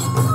you